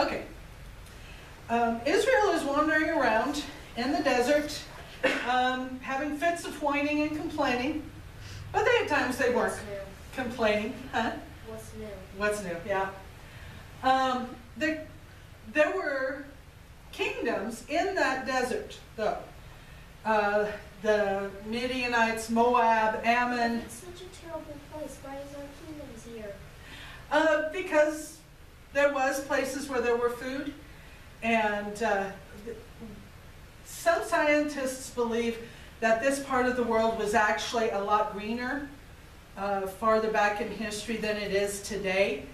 Okay. Um, Israel is wandering around in the desert, um, having fits of whining and complaining. But they, at times they weren't What's new? complaining. Huh? What's new? What's new? Yeah. Um, there, there were kingdoms in that desert, though. Uh, the Midianites, Moab, Ammon, It's such a terrible place. Why is our kingdoms here? uh, because there was places where there were food, and uh, some scientists believe that this part of the world was actually a lot greener uh, farther back in history than it is today.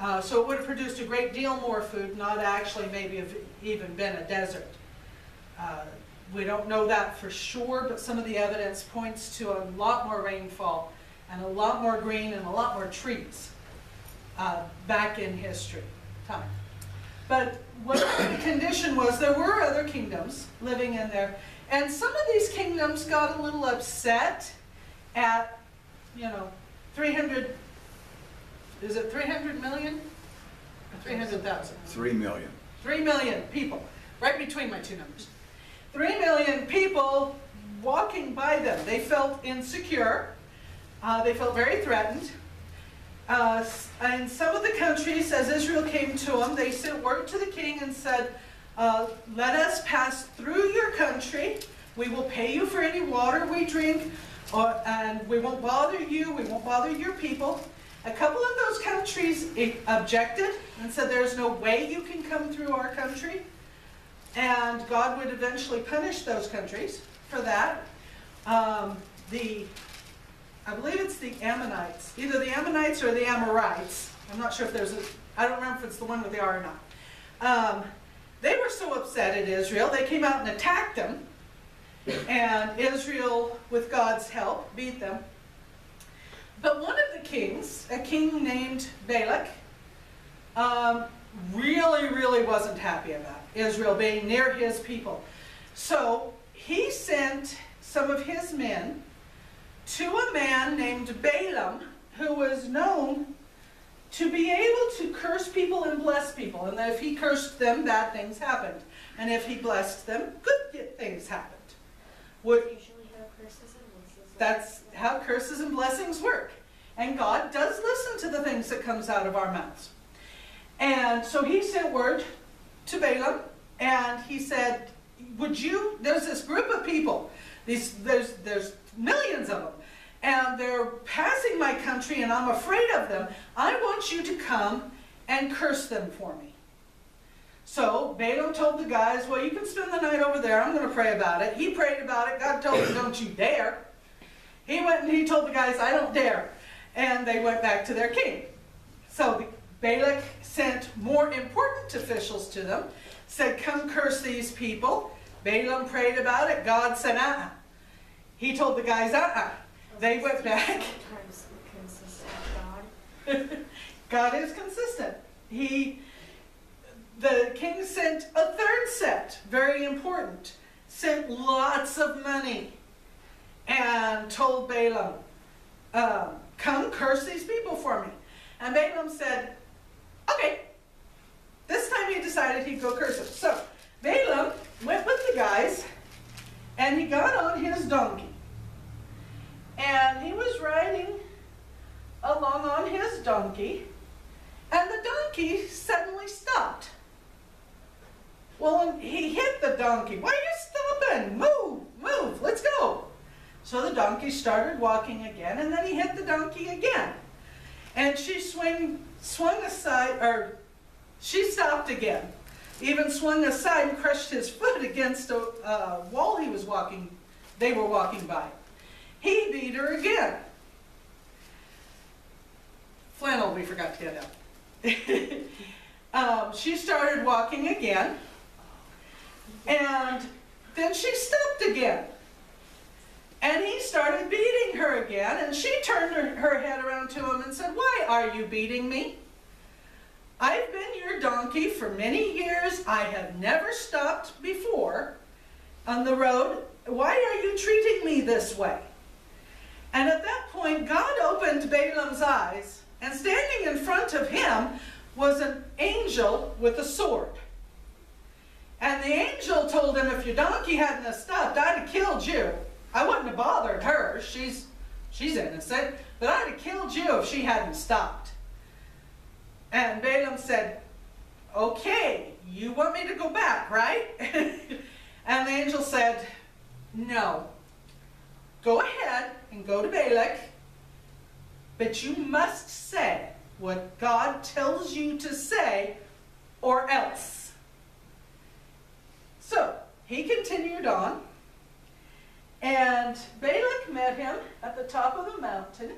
Uh, so it would have produced a great deal more food, not actually maybe even been a desert. Uh, we don't know that for sure, but some of the evidence points to a lot more rainfall and a lot more green and a lot more trees uh, back in history time. But what the condition was, there were other kingdoms living in there, and some of these kingdoms got a little upset at, you know, 300, is it 300 million? 300,000? Three million. Three million people, right between my two numbers. Three million people walking by them. They felt insecure. Uh, they felt very threatened. Uh, in some of the countries, as Israel came to them, they sent word to the king and said, uh, Let us pass through your country. We will pay you for any water we drink, or, and we won't bother you. We won't bother your people. A couple of those countries eh, objected and said, There's no way you can come through our country. And God would eventually punish those countries for that. Um, the, I believe it's the Ammonites, either the Ammonites or the Amorites. I'm not sure if there's a, I don't remember if it's the one with the R or not. Um, they were so upset at Israel, they came out and attacked them. And Israel, with God's help, beat them. But one of the kings, a king named Balak, um, really, really wasn't happy about Israel being near his people. So he sent some of his men to a man named Balaam, who was known to be able to curse people and bless people. And that if he cursed them, bad things happened. And if he blessed them, good things happened. Would, Usually how curses and blessings. that's how curses and blessings work. And God does listen to the things that comes out of our mouths. And so he sent word to Balaam, and he said, "Would you? There's this group of people. These there's there's millions of them, and they're passing my country, and I'm afraid of them. I want you to come and curse them for me." So Balaam told the guys, "Well, you can spend the night over there. I'm going to pray about it." He prayed about it. God told him, "Don't you dare." He went and he told the guys, "I don't dare," and they went back to their king. So Balak sent more important officials to them, said, Come curse these people. Balaam prayed about it. God said, Uh uh He told the guys, Uh uh They went back. Sometimes consistent God. God is consistent. He, the king sent a third set, very important, sent lots of money and told Balaam, um, come curse these people for me. And Balaam said, okay. This time he decided he'd go curse them. So Balaam went with the guys and he got on his donkey. And he was riding along on his donkey, and the donkey suddenly stopped. Well, he hit the donkey. Why are you stopping? Move, move, let's go. So the donkey started walking again, and then he hit the donkey again. And she swing, swung aside, or she stopped again. Even swung aside and crushed his foot against a uh, wall he was walking, they were walking by. He beat her again. Flannel we forgot to get out. um, she started walking again, and then she stopped again. And he started beating her again, and she turned her, her head around to him and said, Why are you beating me? I've been your donkey for many years. I have never stopped before on the road. Why are you treating me this way? And at that point, God opened Balaam's eyes, and standing in front of him was an angel with a sword. And the angel told him, if your donkey hadn't have stopped, I'd have killed you. I wouldn't have bothered her. She's, she's innocent. But I'd have killed you if she hadn't stopped. And Balaam said, okay, you want me to go back, right? and the angel said, no. Go ahead and go to Balak, but you must say what God tells you to say or else. So he continued on, and Balak met him at the top of the mountain,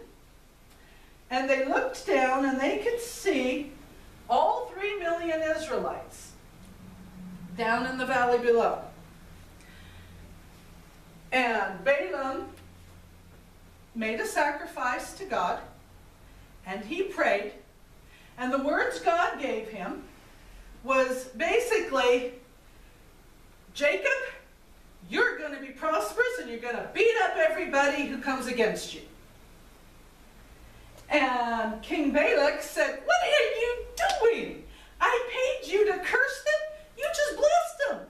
and they looked down and they could see all three million Israelites down in the valley below. And Balaam made a sacrifice to God, and he prayed, and the words God gave him was basically, Jacob, you're going to be prosperous and you're going to beat up everybody who comes against you. And King Balak said, What are you doing? I paid you to curse them. You just blessed them.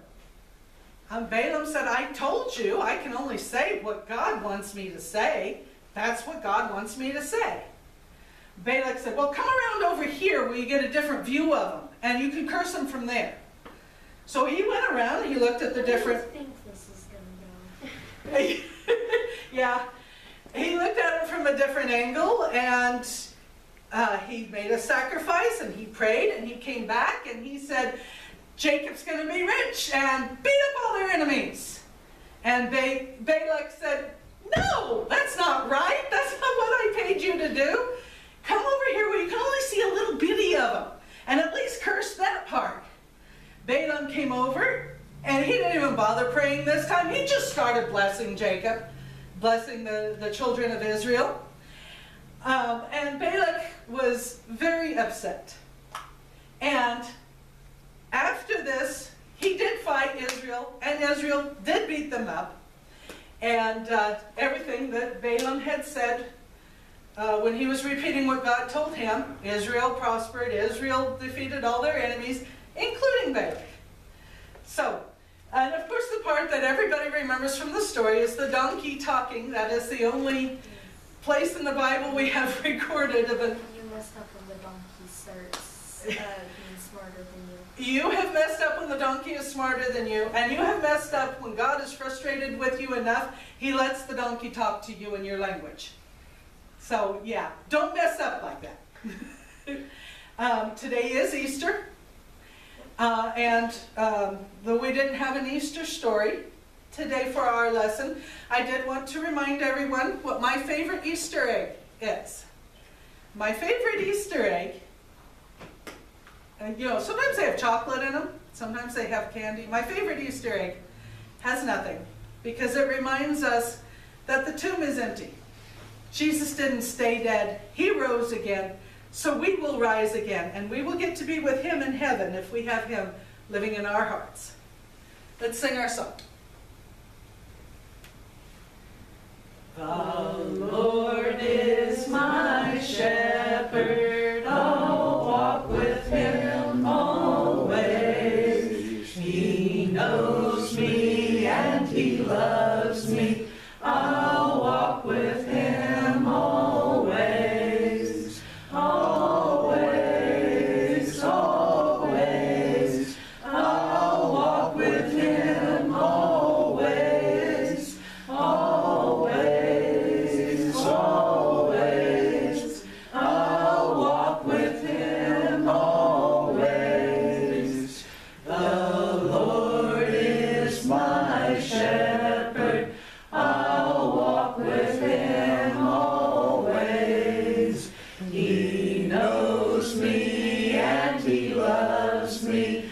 And Balaam said, I told you I can only say what God wants me to say. That's what God wants me to say. Balak said, Well, come around over here where you get a different view of them, and you can curse them from there. So he went around and he looked at the different. You think this is gonna go? yeah, he looked at it from a different angle and uh, he made a sacrifice and he prayed and he came back and he said, Jacob's going to be rich and beat up all their enemies. And ba- Balak said, No, that's not right. That's not what I paid you to do. Come over here where you can only see a little bitty of them and at least curse that part. Balaam came over and he didn't even bother praying this time. He just started blessing Jacob, blessing the, the children of Israel. Um, and Balak was very upset. And after this, he did fight Israel, and Israel did beat them up. And uh, everything that Balaam had said uh, when he was repeating what God told him, Israel prospered, Israel defeated all their enemies, including Balak. So, and of course, the part that everybody remembers from the story is the donkey talking. That is the only place in the Bible we have recorded of a You messed up when the donkey starts uh, being smarter than you. You have messed up when the donkey is smarter than you, and you have messed up when God is frustrated with you enough, he lets the donkey talk to you in your language. So, yeah, don't mess up like that. um, today is Easter, uh, and um, though we didn't have an Easter story today for our lesson, I did want to remind everyone what my favorite Easter egg is. My favorite Easter egg and you know, sometimes they have chocolate in them, sometimes they have candy. My favorite Easter egg has nothing because it reminds us that the tomb is empty. Jesus didn't stay dead. He rose again. So we will rise again, and we will get to be with him in heaven if we have him living in our hearts. Let's sing our song. The Lord is my shepherd. love. he loves me.